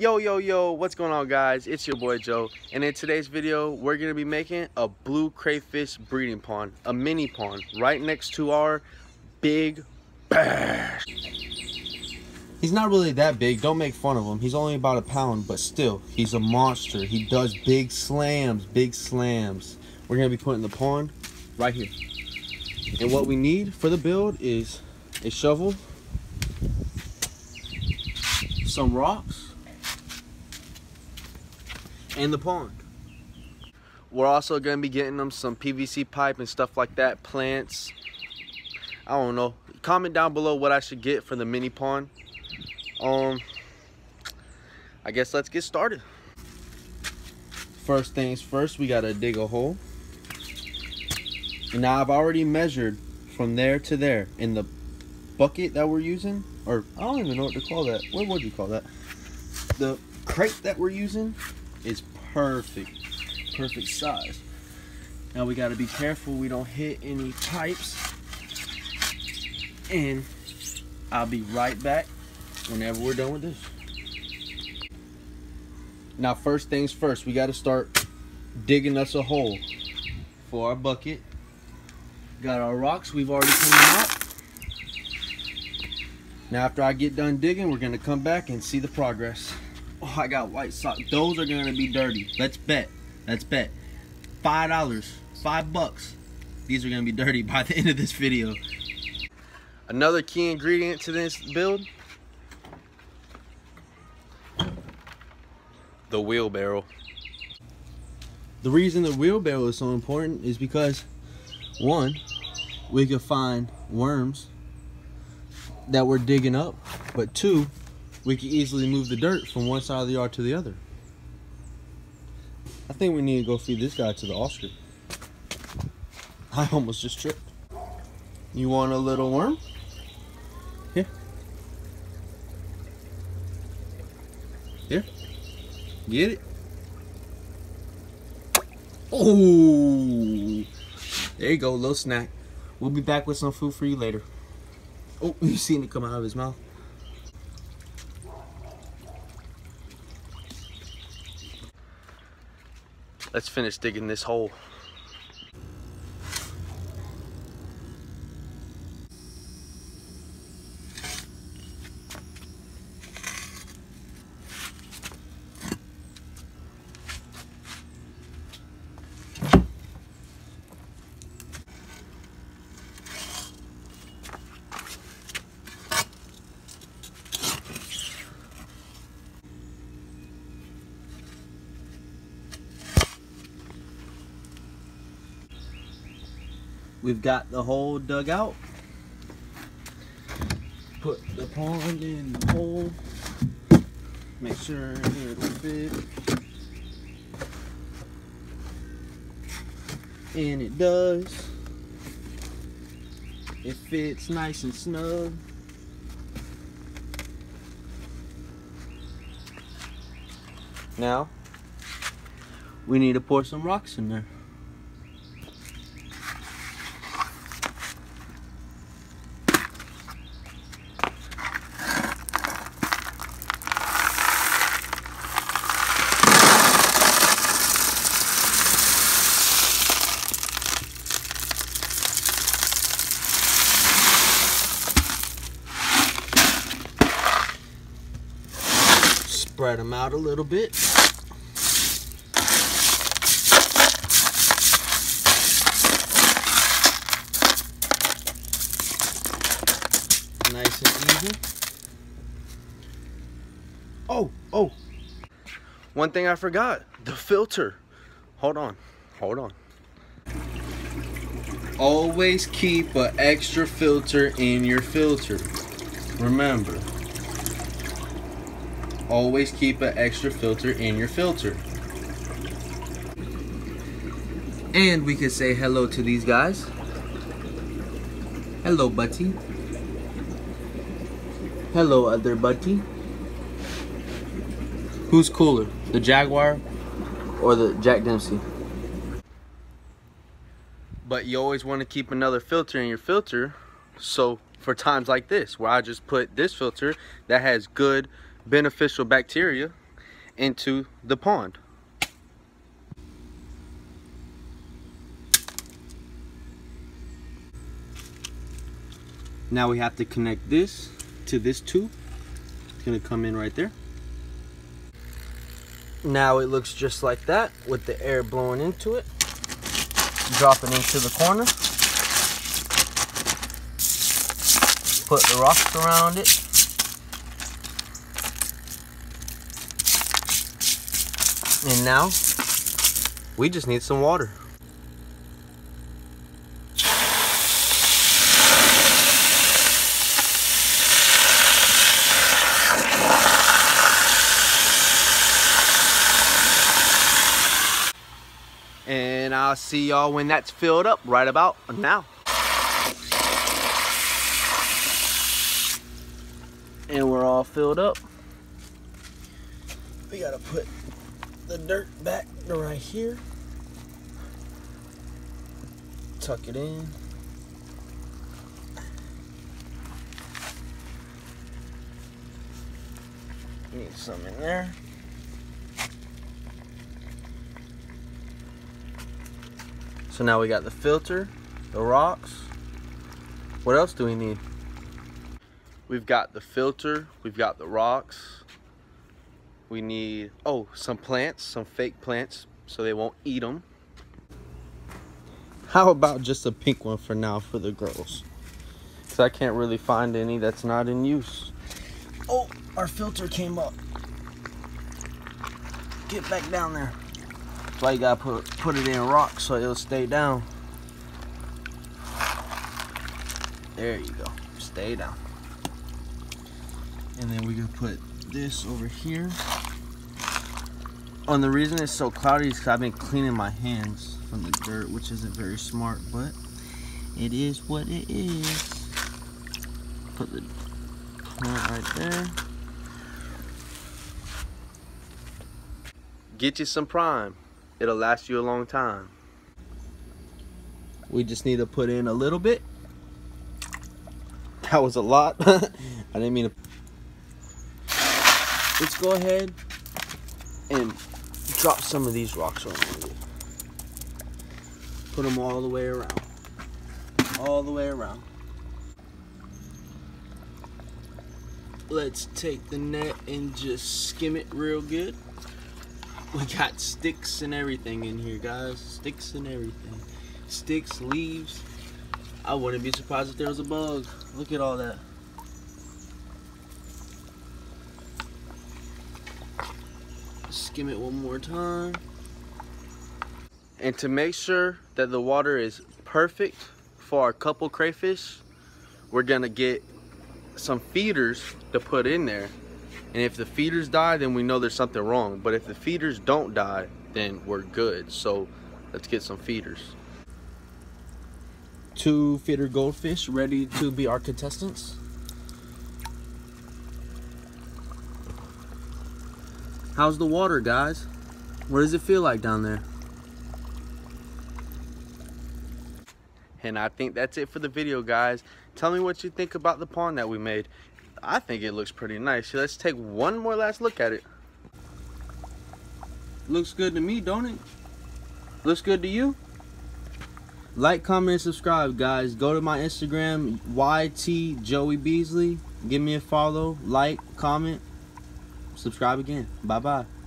Yo, yo, yo, what's going on guys? It's your boy Joe. And in today's video, we're gonna be making a blue crayfish breeding pond, a mini pond, right next to our big bass. He's not really that big, don't make fun of him. He's only about a pound, but still, he's a monster. He does big slams, big slams. We're gonna be putting the pond right here. And what we need for the build is a shovel, some rocks, and the pond. We're also going to be getting them some PVC pipe and stuff like that, plants. I don't know. Comment down below what I should get for the mini pond. Um, I guess let's get started. First things first, we got to dig a hole. And now I've already measured from there to there in the bucket that we're using, or I don't even know what to call that. What would you call that? The crate that we're using is perfect, perfect size. Now we gotta be careful we don't hit any pipes. And I'll be right back whenever we're done with this. Now first things first, we gotta start digging us a hole for our bucket. Got our rocks, we've already cleaned them out. Now after I get done digging, we're gonna come back and see the progress. Oh, I got white socks. Those are gonna be dirty. Let's bet. Let's bet. Five dollars. Five bucks. These are gonna be dirty by the end of this video. Another key ingredient to this build. The wheelbarrow. The reason the wheelbarrow is so important is because one, we could find worms that we're digging up, but two, we can easily move the dirt from one side of the yard to the other. I think we need to go feed this guy to the Oscar. I almost just tripped. You want a little worm? Here. Here. Get it. Oh, there you go, little snack. We'll be back with some food for you later. Oh, you seen it come out of his mouth. Let's finish digging this hole. We've got the hole dug out. Put the pond in the hole. Make sure it'll fit. And it does. It fits nice and snug. Now, we need to pour some rocks in there. Spread them out a little bit. Nice and even. Oh, oh. One thing I forgot, the filter. Hold on, hold on. Always keep an extra filter in your filter. Remember, always keep an extra filter in your filter. And we could say hello to these guys. Hello, Butty. Hello, other Butty. Who's cooler, the Jaguar or the Jack Dempsey? But you always want to keep another filter in your filter. So for times like this, where I just put this filter that has good beneficial bacteria into the pond. Now we have to connect this to this tube. It's gonna come in right there. Now it looks just like that with the air blowing into it. Drop it into the corner. Put the rocks around it. And now we just need some water. And I'll see y'all when that's filled up right about now. And we're all filled up. We gotta put the dirt back to right here. Tuck it in. Need some in there. So now we got the filter, the rocks. What else do we need? We've got the filter, we've got the rocks. We need, oh, some plants, some fake plants so they won't eat them. How about just a pink one for now for the girls? Because I can't really find any that's not in use. Oh, our filter came up. Get back down there. That's why you gotta put, put it in rock so it'll stay down. There you go. Stay down. And then we can put this over here. Oh, and the reason it's so cloudy is because I've been cleaning my hands from the dirt, which isn't very smart, but it is what it is. Put the plant right there. Get you some prime. It'll last you a long time. We just need to put in a little bit. That was a lot. I didn't mean to. Let's go ahead and drop some of these rocks around it. Put them all the way around. All the way around. Let's take the net and just skim it real good. We got sticks and everything in here, guys. Sticks and everything. Sticks, leaves. I wouldn't be surprised if there was a bug. Look at all that. Skim it one more time. And to make sure that the water is perfect for our couple crayfish, we're gonna get some feeders to put in there and if the feeders die, then we know there's something wrong. But if the feeders don't die, then we're good. So let's get some feeders. Two feeder goldfish ready to be our contestants. How's the water, guys? What does it feel like down there? And I think that's it for the video, guys. Tell me what you think about the pond that we made. I think it looks pretty nice. Let's take one more last look at it. Looks good to me, don't it? Looks good to you? Like, comment, and subscribe, guys. Go to my Instagram, YT Joey Beasley. Give me a follow, like, comment, subscribe again. Bye-bye.